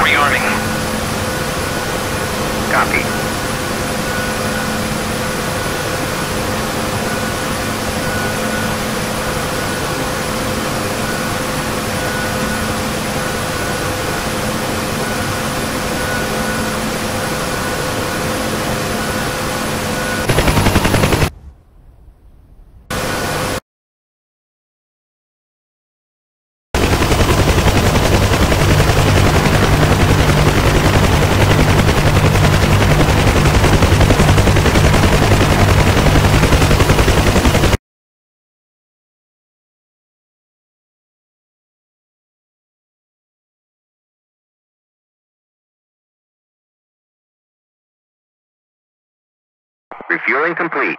Rearming. Copy. Refueling complete.